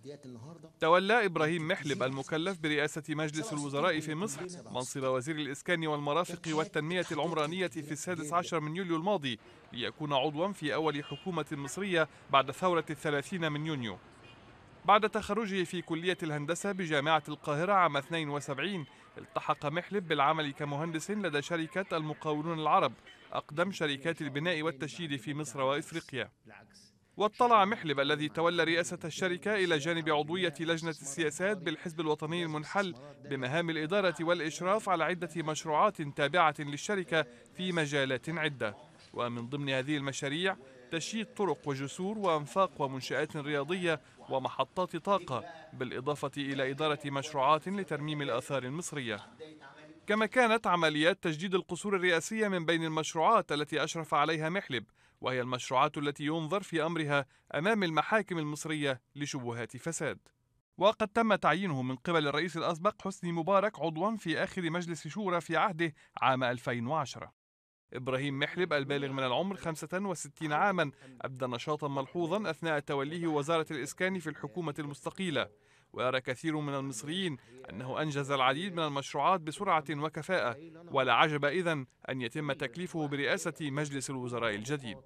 تحديات النهارده. تولى إبراهيم محلب المكلف برئاسة مجلس الوزراء في مصر منصب وزير الإسكان والمرافق والتنمية العمرانية في السادس عشر من يوليو الماضي ليكون عضوا في أول حكومة مصرية بعد ثورة الثلاثين من يونيو. بعد تخرجه في كلية الهندسة بجامعة القاهرة عام 72 التحق محلب بالعمل كمهندس لدى شركة المقاولون العرب أقدم شركات البناء والتشييد في مصر وإفريقيا. واطلع محلب الذي تولى رئاسة الشركة إلى جانب عضوية لجنة السياسات بالحزب الوطني المنحل بمهام الإدارة والإشراف على عدة مشروعات تابعة للشركة في مجالات عدة. ومن ضمن هذه المشاريع تشييد طرق وجسور وأنفاق ومنشآت رياضية ومحطات طاقة بالإضافة إلى إدارة مشروعات لترميم الآثار المصرية. كما كانت عمليات تجديد القصور الرئاسية من بين المشروعات التي أشرف عليها محلب وهي المشروعات التي ينظر في أمرها أمام المحاكم المصرية لشبهات فساد. وقد تم تعيينه من قبل الرئيس الأسبق حسني مبارك عضوا في آخر مجلس شورى في عهده عام 2010 إبراهيم محلب البالغ من العمر 65 عاما. أبدى نشاطا ملحوظا أثناء توليه وزارة الإسكان في الحكومة المستقيلة. ويرى كثير من المصريين أنه أنجز العديد من المشروعات بسرعة وكفاءة. ولا عجب إذن أن يتم تكليفه برئاسة مجلس الوزراء الجديد.